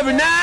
every night.